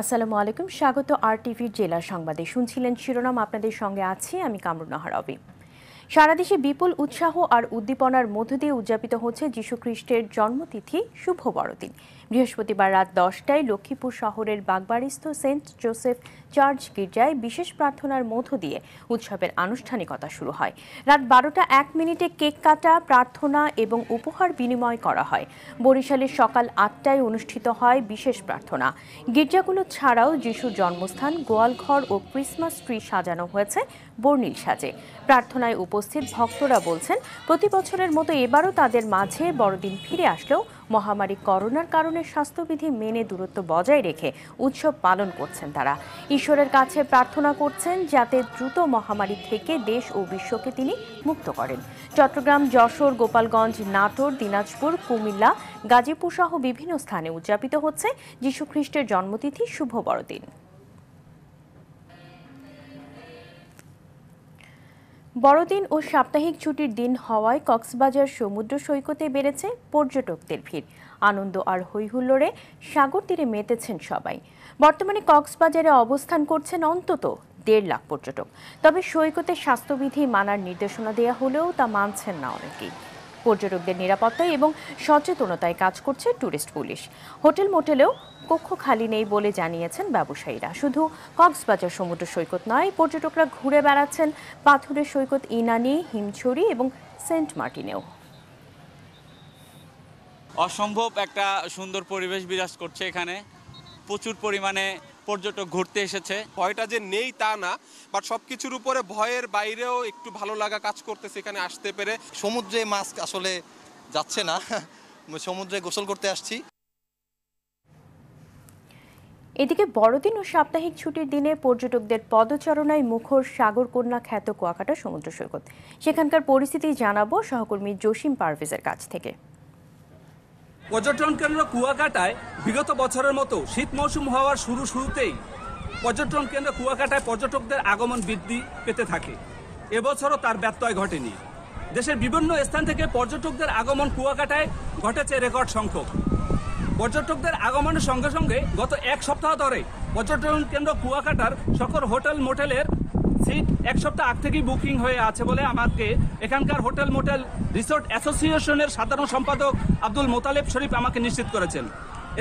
আসসালামু আলাইকুম। স্বাগত আর টিভির জেলা সংবাদে। শুনছিলেন শিরোনাম, আপনাদের সঙ্গে আছি আমি কামরুন্নাহার রবি সারা দেশে বিপুল উৎসাহ আর উদ্দীপনার মধ্য দিয়ে উদযাপিত হচ্ছে যীশুখ্রিস্টের জন্মতিথি, শুভ বড়দিন। বৃহস্পতিবার রাত দশটায় লক্ষ্মীপুর শহরের বাগবাড়িস্থ সেন্ট জোসেফ চার্চ গির্জায় বিশেষ প্রার্থনার মধ্য দিয়ে উৎসবের আনুষ্ঠানিকতা শুরু হয়। রাত বারোটা এক মিনিটে কেক কাটা, প্রার্থনা এবং উপহার বিনিময় করা হয়। বরিশালের সকাল আটটায় অনুষ্ঠিত হয় বিশেষ প্রার্থনা। গির্জাগুলো ছাড়াও যিশুর জন্মস্থান, গোয়ালঘর ও ক্রিসমাস ট্রি সাজানো হয়েছে বর্ণিল সাজে। প্রার্থনায় উপস্থিত ভক্তরা বলছেন, প্রতি বছরের মতো এবারও তাদের মাঝে বড়দিন ফিরে আসলেও মহামারী করোনার কারণে স্বাস্থ্যবিধি মেনে দূরত্ব বজায় রেখে উৎসব পালন করছেন তারা। ঈশ্বরের কাছে প্রার্থনা করছেন যাতে দ্রুত মহামারী থেকে দেশ ও বিশ্বকে তিনি মুক্ত করেন। চট্টগ্রাম, যশোর, গোপালগঞ্জ, নাটোর, দিনাজপুর, কুমিল্লা, গাজীপুর সহ বিভিন্ন স্থানে উদযাপিত হচ্ছে যীশুখ্রিস্টের জন্মতিথি শুভ বড়দিন। বড়দিন ও সাপ্তাহিক ছুটির দিন হওয়ায় কক্সবাজার সমুদ্র সৈকতে বেড়েছে পর্যটকদের ভিড়। আনন্দ আর হৈহুল্লোড়ে সাগর তীরে মেতেছেন সবাই। বর্তমানে কক্সবাজারে অবস্থান করছেন অন্তত দেড় লাখ পর্যটক। তবে সৈকতে স্বাস্থ্যবিধি মানার নির্দেশনা দেওয়া হলেও তা মানছেন না অনেকেই। পর্যটকদের নিরাপত্তায় এবং সচেতনতায় কাজ করছে ট্যুরিস্ট পুলিশ। হোটেল মোটেলেও কক্ষ খালি নেই বলে জানিয়েছেন ব্যবসায়ীরা। শুধু কক্সবাজার সমুদ্র সৈকত নয় পর্যটকরা ঘুরে বেড়াচ্ছেন পাথরের সৈকত ইনানি হিমছড়ি এবং সেন্ট মার্টিনেও। অসম্ভব একটা সুন্দর পরিবেশ বিরাজ করছে এখানে। প্রচুর পরিমাণে পর্যটক ঘুরতে এসেছে। ভয়টা যে নেই তা না বাট সব কিছুর উপরে ভয়ের বাইরেও একটু ভালো লাগা কাজ করতেছে এখানে আসতে পেরে। সমুদ্রে মাছ আসলে যাচ্ছে না সমুদ্রে গোসল করতে আসছি। এদিকে বড়দিন ও সাপ্তাহিক ছুটির দিনে পর্যটকদের পদচারণায় মুখর সাগরকন্যা খ্যাত কুয়াকাটা সমুদ্র সৈকত। সেখানকার পরিস্থিতি জানাব সহকর্মী জসিম পারভেজের কাছ থেকে। পর্যটন কেন্দ্র কুয়াকাটায় বিগত বছরের মতো শীত মৌসুম হওয়ার শুরু শুরুতেই পর্যটন কেন্দ্র কুয়াকাটায় পর্যটকদের আগমন বৃদ্ধি পেতে থাকে। এবছরও তার ব্যত্যয় ঘটেনি। দেশের বিভিন্ন স্থান থেকে পর্যটকদের আগমন কুয়াকাটায় ঘটেছে রেকর্ড সংখ্যক। পর্যটকদের আগমনের সঙ্গে সঙ্গে গত এক সপ্তাহ ধরে পর্যটন কেন্দ্র কুয়াকাটার সকল হোটেল মোটেলের সিট এক সপ্তাহ আগ থেকেই বুকিং হয়ে আছে বলে আমাকে এখানকার হোটেল মোটেল রিসোর্ট অ্যাসোসিয়েশনের সাধারণ সম্পাদক আব্দুল মোতালেব শরীফ আমাকে নিশ্চিত করেছেন।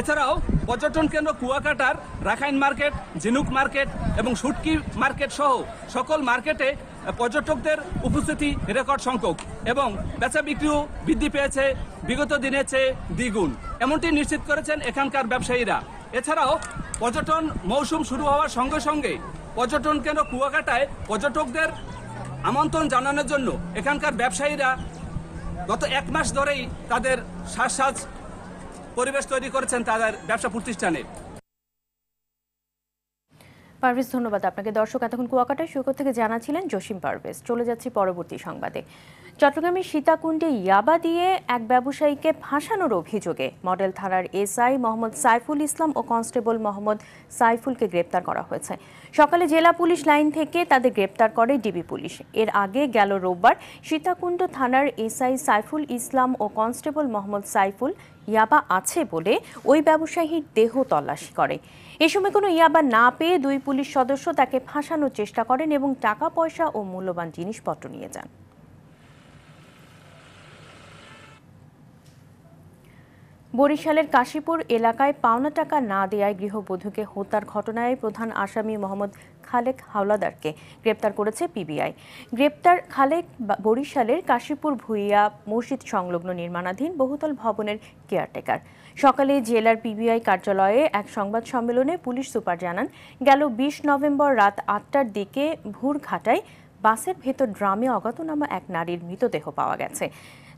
এছাড়াও পর্যটন কেন্দ্র কুয়াকাটার রাখাইন মার্কেট, ঝিনুক মার্কেট এবং সুটকি মার্কেট সহ সকল মার্কেটে পর্যটকদের উপস্থিতি রেকর্ড সংখ্যক এবং বেচা বিক্রিও বৃদ্ধি পেয়েছে, বিগত দিনের চেয়ে দ্বিগুণ। এমনটি নিশ্চিত করেছেন এখানকার ব্যবসায়ীরা। এছাড়াও, পর্যটন মৌসুম শুরু হওয়ার সঙ্গে সঙ্গে পর্যটন কেন্দ্র কুয়াকাটায় পর্যটকদের আমন্ত্রণ জানানোর জন্য এখানকার ব্যবসায়ীরা গত এক মাস ধরেই তাদের শ্বাস সাজ পরিবেশ তৈরি করেছেন তাদের ব্যবসা প্রতিষ্ঠানে। পারভেজ, ধন্যবাদ আপনাকে। দর্শক, এতক্ষণ কুয়াকাটায় সৈকত থেকে জানাছিলেন জসিম পারভেজ। চলে যাচ্ছি পরবর্তী সংবাদে। চট্টগ্রামের সীতাকুণ্ডে ইয়াবা দিয়ে এক ব্যবসায়ীকে ফাঁসানোর অভিযোগে মডেল থানার এসআই মোহাম্মদ সাইফুল ইসলাম ও কনস্টেবল মোহাম্মদ সাইফুলকে গ্রেপ্তার করা হয়েছে। সকালে জেলা পুলিশ লাইন থেকে তাদের গ্রেপ্তার করে ডিবি পুলিশ। এর আগে গেল রোববার সীতাকুণ্ড থানার এসআই সাইফুল ইসলাম ও কনস্টেবল মোহাম্মদ সাইফুল ইয়াবা আছে বলে ওই ব্যবসায়ীর দেহ তল্লাশি করে। এ সময় কোনো ইয়াবা না পেয়ে দুই পুলিশ সদস্য তাকে ফাঁসানোর চেষ্টা করেন এবং টাকা, পয়সা ও মূল্যবান জিনিসপত্র নিয়ে যান। বরিশালের কাশীপুর এলাকায় পাওনা টাকা না দেয়ায় গৃহবধূকে হত্যার ঘটনায় প্রধান আসামি মোহাম্মদ খালেক হাওলাদারকে গ্রেপ্তার করেছে পিবিআই। গ্রেপ্তার খালেক বরিশালের কাশীপুর ভুইয়া মসজিদ সংলগ্ন নির্মাণাধীন বহুতল ভবনের কেয়ারটেকার। সকালে জেলার পিবিআই কার্যালয়ে এক সংবাদ সম্মেলনে পুলিশ সুপার জানান, গেল বিশ নভেম্বর রাত আটটার দিকে ভুরঘাটায় বাসের ভেতর ড্রামে অজ্ঞাতনামা এক নারীর মৃতদেহ পাওয়া গেছে।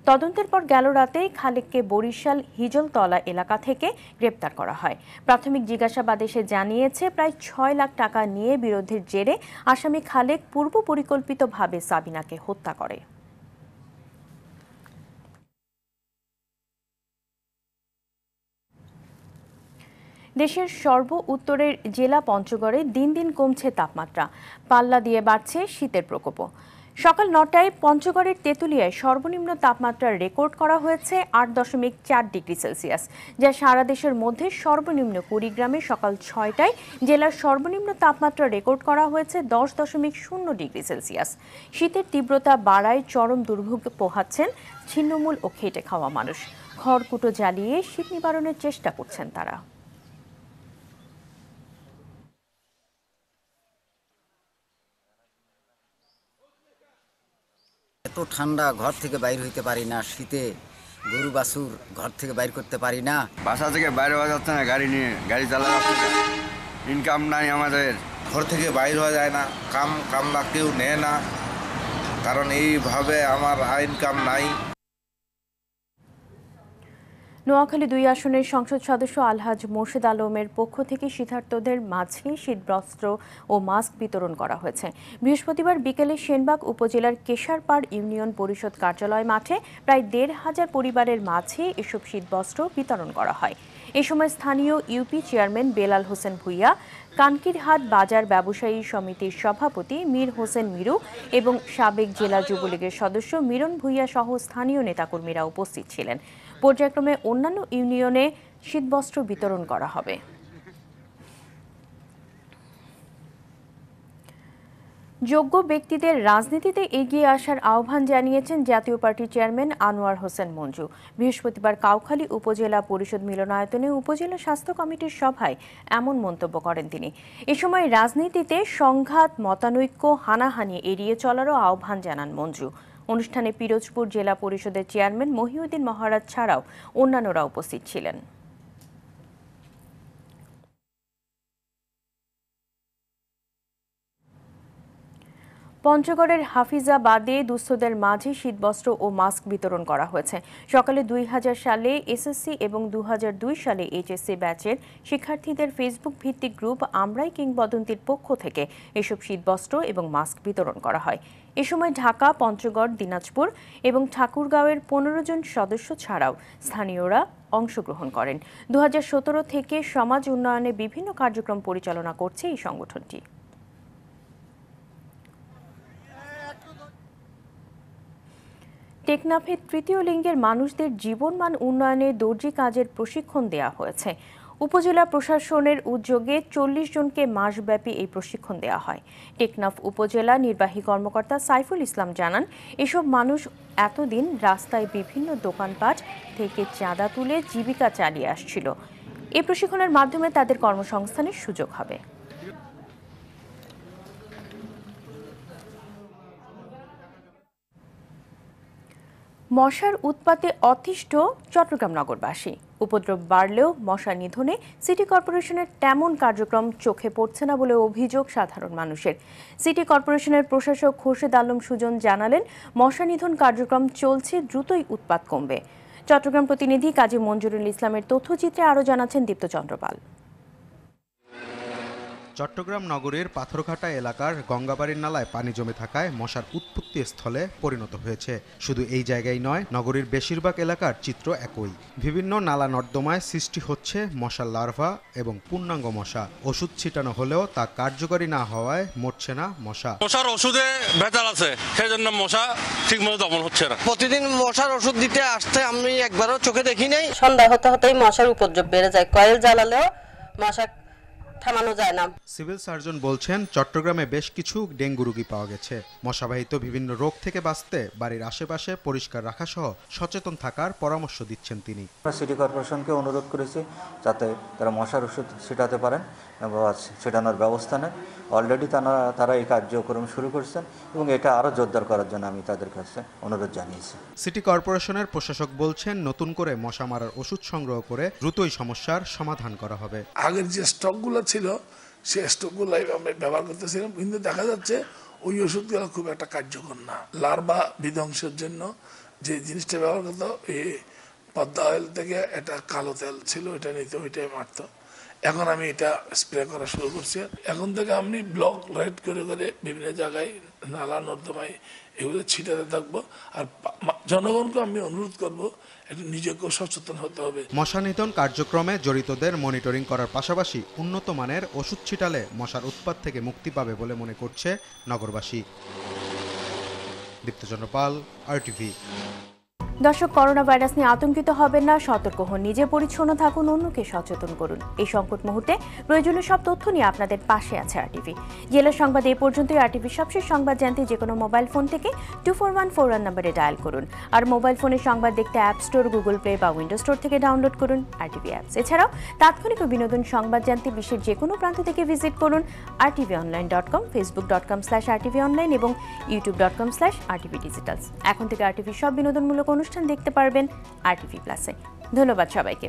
তদন্তের পর গেল রাতে খালেককে বরিশাল হিজলতলা এলাকা থেকে গ্রেপ্তার করা হয়। প্রাথমিক জিজ্ঞাসাবাদে সে জানিয়েছে, প্রায় ছয় লাখ টাকা নিয়ে বিরোধের জেরে আসামি খালেক পূর্ব পরিকল্পিতভাবে সাবিনাকে হত্যা করে। দেশের সর্ব উত্তরের জেলা পঞ্চগড়ে দিন দিন কমছে তাপমাত্রা। পাল্লা দিয়ে বাড়ছে শীতের প্রকোপ সকাল নটায় পঞ্চগড়ের তেঁতুলিয়ায় সর্বনিম্ন তাপমাত্রা রেকর্ড করা হয়েছে আট দশমিক চার ডিগ্রি সেলসিয়াস, যা সারা দেশের মধ্যে সর্বনিম্ন কুড়িগ্রামে সকাল ছয়টায় জেলার সর্বনিম্ন তাপমাত্রা রেকর্ড করা হয়েছে দশ দশমিক শূন্য ডিগ্রি সেলসিয়াস। শীতের তীব্রতা বাড়ায় চরম দুর্ভোগ পোহাচ্ছেন ছিন্নমূল ও খেটে খাওয়া মানুষ। খড়কুটো জ্বালিয়ে শীত নিবারণের চেষ্টা করছেন তারা। এত ঠান্ডা ঘর থেকে বাইর হইতে পারি না, শীতে গরু বাছুর ঘর থেকে বাইর করতে পারি না। বাসা থেকে বাইরে হওয়া যাচ্ছে না, গাড়ি নিয়ে, গাড়ি চালা ইনকাম নাই আমাদের, ঘর থেকে বাইর হওয়া যায় না, কাম কামলা কেউ নেয় না। কারণ এইভাবে আমার ইনকাম নাই। নোয়াখালী দুই আসনের সংসদ সদস্য আলহাজ মোর্শেদ আলমের পক্ষ থেকে শীতার্তদের মাঝে শীতবস্ত্র ও মাস্ক বিতরণ করা হয়েছে। বৃহস্পতিবার বিকেলে সেনবাগ উপজেলার কেশারপাড় ইউনিয়ন পরিষদ কার্যালয় মাঠে প্রায় দেড় হাজার পরিবারের মাঝে এসব শীতবস্ত্র বিতরণ করা হয়। এ সময় স্থানীয় ইউপি চেয়ারম্যান বেলাল হোসেন ভুইয়া, কানকিরহাট বাজার ব্যবসায়ী সমিতির সভাপতি মীর হোসেন মিরু এবং সাবেক জেলা যুবলীগের সদস্য মিরন ভুইয়া সহ স্থানীয় নেতাকর্মীরা উপস্থিত ছিলেন। পর্যায়ক্রমে অন্যান্য ইউনিয়নে শীতবস্ত্র বিতরণ করা হবে। যোগ্য ব্যক্তিদের রাজনীতিতে এগিয়ে আসার আহ্বান জানিয়েছেন জাতীয় পার্টির চেয়ারম্যান আনোয়ার হোসেন মঞ্জু। বৃহস্পতিবার কাউখালী উপজেলা পরিষদ মিলনায়তনে উপজেলা স্বাস্থ্য কমিটির সভায় এমন মন্তব্য করেন তিনি। এ সময় রাজনীতিতে সংঘাত, মতানৈক্য, হানাহানি এড়িয়ে চলারও আহ্বান জানান মঞ্জু। অনুষ্ঠানে পিরোজপুর জেলা পরিষদের চেয়ারম্যান মহিউদ্দিন মহারাজ ছাড়াও অন্যান্যরা উপস্থিত ছিলেন। পঞ্চগড়ের হাফিজাবাদে দুস্থদের মাঝে শীতবস্ত্র ও মাস্ক বিতরণ করা হয়েছে। সকালে দুই হাজার সালে এসএসসি এবং দু হাজার দুই সালে এইচএসসি ব্যাচের শিক্ষার্থীদের ফেসবুক ভিত্তিক গ্রুপ আমরাই কিংবদন্তির পক্ষ থেকে এসব শীতবস্ত্র এবং মাস্ক বিতরণ করা হয়। এ সময় ঢাকা, পঞ্চগড়, দিনাজপুর এবং ঠাকুরগাঁওয়ের পনেরো জন সদস্য ছাড়াও স্থানীয়রা অংশগ্রহণ করেন। দু থেকে সমাজ উন্নয়নে বিভিন্ন কার্যক্রম পরিচালনা করছে এই সংগঠনটি। টেকনাফে তৃতীয় লিঙ্গের মানুষদের জীবনমান উন্নয়নে দর্জি কাজের প্রশিক্ষণ দেওয়া হয়েছে। উপজেলা প্রশাসনের উদ্যোগে চল্লিশ জনকে মাসব্যাপী এই প্রশিক্ষণ দেওয়া হয়। টেকনাফ উপজেলা নির্বাহী কর্মকর্তা সাইফুল ইসলাম জানান, এসব মানুষ এতদিন রাস্তায় বিভিন্ন দোকানপাট থেকে চাঁদা তুলে জীবিকা চালিয়ে আসছিল। এই প্রশিক্ষণের মাধ্যমে তাদের কর্মসংস্থানের সুযোগ হবে। মশার উৎপাতে অতিষ্ঠ চট্টগ্রাম নগরবাসী। উপদ্রব বাড়লেও মশা নিধনে সিটি কর্পোরেশনের তেমন কার্যক্রম চোখে পড়ছে না বলে অভিযোগ সাধারণ মানুষের। সিটি কর্পোরেশনের প্রশাসক খোরশেদ আলম সুজন জানালেন মশা নিধন কার্যক্রম চলছে, দ্রুতই উৎপাত কমবে। চট্টগ্রাম প্রতিনিধি কাজী মঞ্জুরুল ইসলামের তথ্যচিত্রে আরও জানাচ্ছেন দীপ্ত চন্দ্রপাল চট্টগ্রাম নগরীর পাথরঘাটা এলাকার গঙ্গাবাড়ির নালায় পানি জমে থাকায় মশার উৎপত্তি স্থলে পরিণত হয়েছে। শুধু এই জায়গায় নয় নগরীর বেশিরভাগ এলাকার চিত্র একই। বিভিন্ন নালা নর্দমায় সৃষ্টি হচ্ছে মশার লার্ভা এবং পূর্ণাঙ্গ মশা। ওষুধ ছিটানো হলেও তা কার্যকরী না হওয়ায় মরছে না মশা। মশার ওষুধে ভেজাল আছে সেই জন্য মশা ঠিকমতো দমন হচ্ছে না। প্রতিদিন মশার ওষুধ দিতে আসতে আমি একবারও চোখে দেখি নাই। সন্ধ্যা হতে হতেই মশার উপদ্রব বেড়ে যায়। কয়েল জ্বালালেও মশা থামানো যায় না। সিভিল সার্জন বলছেন চট্টগ্রামে বেশ কিছু ডেঙ্গু রোগী পাওয়া গেছে। মশাবাহিত বিভিন্ন রোগ থেকে বাঁচতে বাড়ির আশেপাশে পরিষ্কার রাখা সহ সচেতন থাকার পরামর্শ দিচ্ছেন তিনি। আমরা সিটি কর্পোরেশনকে অনুরোধ করেছি যাতে তারা মশার ওষুধ ছিটাতে পারেন বা ছিটানোর ব্যবস্থা নেন। অলরেডি তারা তারা এই কার্যক্রম শুরু করছেন এবং এটা আরও জোরদার করার জন্য আমি তাদের কাছে অনুরোধ জানিয়েছি। সিটি কর্পোরেশনের প্রশাসক বলছেন নতুন করে মশা মারার ওষুধ সংগ্রহ করে দ্রুতই সমস্যার সমাধান করা হবে। আগের যে স্টকগুলো ছিল সেই স্টকগুলো ব্যবহার করতেছিলাম, কিন্তু দেখা যাচ্ছে ওই ওষুধগুলো খুব একটা কার্যকর না। লার্ভা বিধ্বংসের জন্য যে জিনিসটা ব্যবহার করতো এই পদ্মা অয়েল থেকে একটা কালো তেল ছিল, ওইটা নিতে ওইটাই মারতো। এখন আমি এটা স্প্রে করা শুরু করছি। এখন থেকে আমি ব্লক লাইট করে করে বিভিন্ন জায়গায়, নালা, নর্দমায় এগুলো ছিটাতে থাকব। আর জনগণকে আমি অনুরোধ করব নিজেকেও সচেতন হতে হবে। মশা নিধন কার্যক্রমে জড়িতদের মনিটরিং করার পাশাপাশি উন্নত মানের ওষুধ ছিটালে মশার উৎপাত থেকে মুক্তি পাবে বলে মনে করছে নগরবাসী। দীপ্তচন্দ্র পাল আরটিভি দর্শক করোনা ভাইরাস নিয়ে আতঙ্কিত হবেন না, সতর্ক হন। নিজে পরিচ্ছন্ন থাকুন, অন্যকে সচেতন করুন। এই সংকট মুহূর্তে প্রয়োজনীয় সব তথ্য নিয়ে আপনাদের পাশে আছে আরটিভি জেলা সংবাদ এই পর্যন্তই। আরটিভির সবশেষ সংবাদ জানতে যে কোনো মোবাইল ফোন থেকে two four one four one নম্বরে ডায়াল করুন। আর মোবাইল ফোনে সংবাদ দেখতে অ্যাপ স্টোর গুগল প্লে বা উইন্ডো স্টোর থেকে ডাউনলোড করুন আরটিভি অ্যাপস এছাড়াও তাৎক্ষণিক ও বিনোদন সংবাদ জানতে বিশ্বের যে কোনো প্রান্ত থেকে ভিজিট করুন RTV online dot com Facebook dot com slash RTV online এবং YouTube dot com slash RTV digitals এখন থেকে আরটিভির সব বিনোদনমূলক অনুষ্ঠান দেখতে পারবেন আরটিভি প্লাসে। ধন্যবাদ সবাইকে।